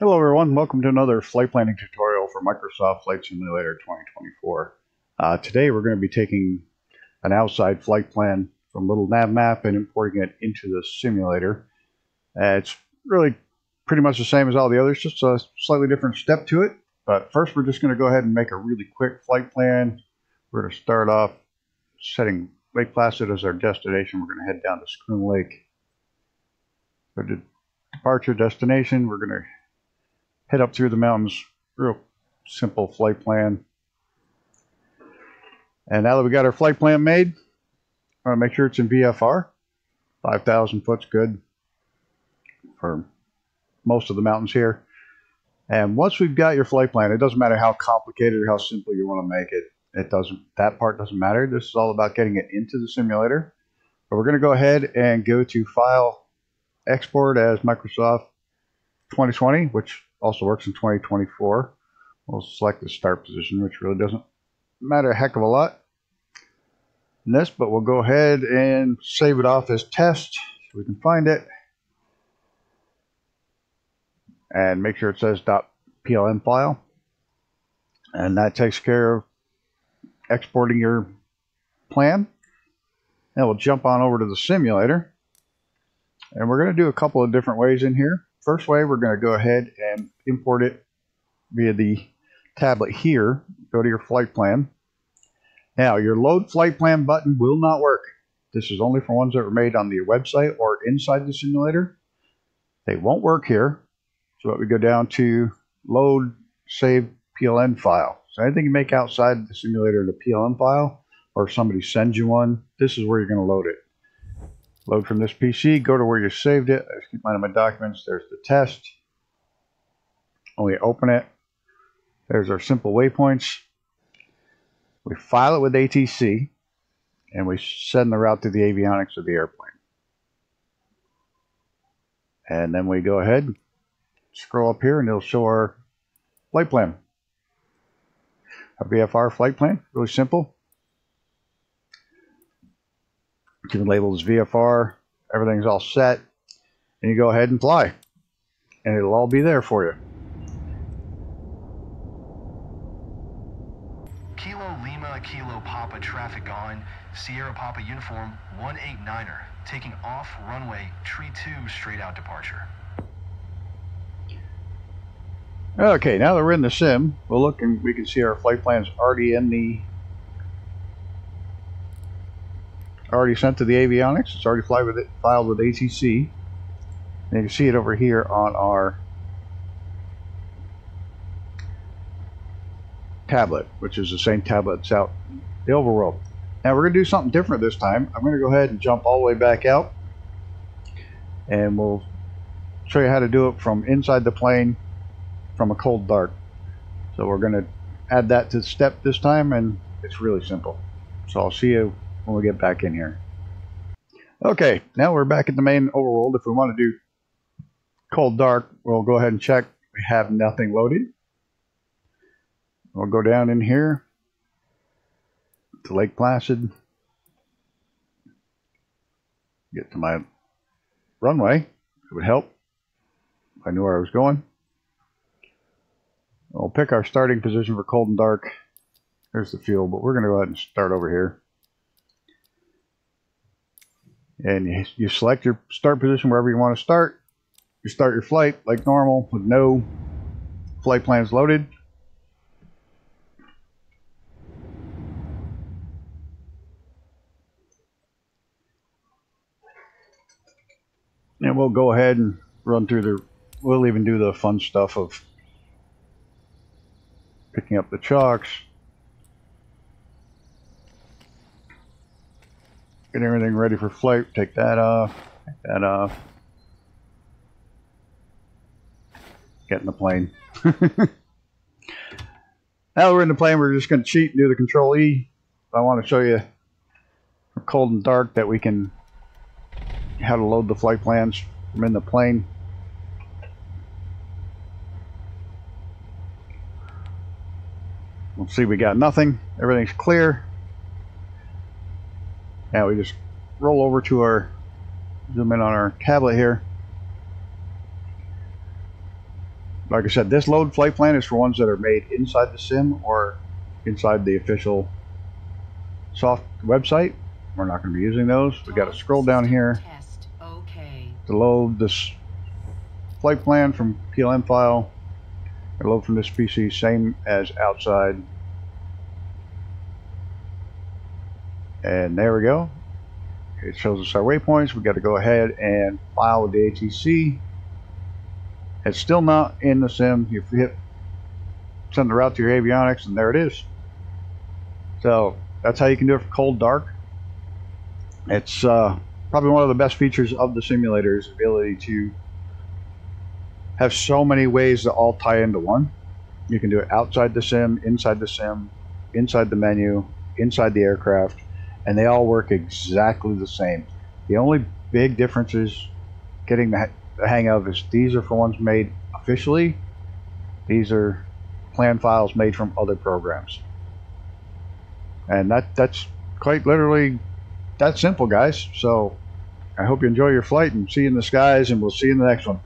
Hello everyone, welcome to another flight planning tutorial for Microsoft Flight Simulator 2024. Uh, today we're going to be taking an outside flight plan from Little Navmap and importing it into the simulator. Uh, it's really pretty much the same as all the others, just a slightly different step to it. But first we're just going to go ahead and make a really quick flight plan. We're going to start off setting Lake Placid as our destination. We're going to head down to Schroon Lake. The departure destination, we're going to head up through the mountains. Real simple flight plan. And now that we got our flight plan made, I want to make sure it's in VFR. 5,000 foot's good for most of the mountains here. And once we've got your flight plan, it doesn't matter how complicated or how simple you want to make it. It doesn't. That part doesn't matter. This is all about getting it into the simulator. But we're going to go ahead and go to File, Export as Microsoft 2020, which also works in 2024. We'll select the start position, which really doesn't matter a heck of a lot in this, but we'll go ahead and save it off as test so we can find it. And make sure it says .pln file. And that takes care of exporting your plan. Now we'll jump on over to the simulator. And we're going to do a couple of different ways in here. First way, we're going to go ahead and import it via the tablet here. Go to your flight plan. Now, your load flight plan button will not work. This is only for ones that were made on the website or inside the simulator. They won't work here. So we go down to load save PLN file. So anything you make outside the simulator in a PLN file, or somebody sends you one, this is where you're going to load it. Load from this PC, go to where you saved it. I keep mine in my documents. There's the test. When we open it, there's our simple waypoints. We file it with ATC, and we send the route to the avionics of the airplane. And then we go ahead, scroll up here, and it'll show our flight plan. Our VFR flight plan, really simple. You can label as VFR, everything's all set, and you go ahead and fly. And it'll all be there for you. Kilo Lima Kilo Papa traffic on Sierra Papa uniform 189er taking off runway tree 2 straight out departure. Okay, now that we're in the sim, we'll look and we can see our flight plans already in the already sent to the avionics. It's already fly with it, filed with ATC. And you can see it over here on our tablet, which is the same tablet that's out the overworld. Now we're going to do something different this time. I'm going to go ahead and jump all the way back out. And we'll show you how to do it from inside the plane from a cold dark. So we're going to add that to the step this time, and it's really simple. So I'll see you when we get back in here. Okay, now we're back at the main overworld. If we want to do cold dark, we'll go ahead and check. We have nothing loaded. We'll go down in here to Lake Placid. Get to my runway. It would help if I knew where I was going. We'll pick our starting position for cold and dark. There's the fuel, but we're going to go ahead and start over here. And you, select your start position wherever you want to start. You start your flight like normal with no flight plans loaded. And we'll go ahead and run through the, we'll even do the fun stuff of picking up the chocks, get everything ready for flight, take that off, take that off, get in the plane. now we're in the plane, we're just going to cheat and do the control E. I want to show you from cold and dark that we can how to load the flight plans from in the plane. We'll see we got nothing. Everything's clear. Now we just roll over to our, zoom in on our tablet here. like I said, this load flight plan is for ones that are made inside the sim or inside the official soft website. We're not going to be using those. We got to scroll down here Okay. to load this flight plan from PLN file. Or load from this PC, same as outside. And there we go. It shows us our waypoints. We got to go ahead and file with the ATC. It's still not in the sim. You hit send the route to your avionics, and there it is. So that's how you can do it for cold dark. It's uh, probably one of the best features of the simulator is the ability to have so many ways that all tie into one. You can do it outside the sim, inside the sim, inside the menu, inside the aircraft, and they all work exactly the same. The only big difference is getting the, hang of is these are for ones made officially. These are plan files made from other programs. And that that's quite literally that simple, guys. So I hope you enjoy your flight and see you in the skies, and we'll see you in the next one.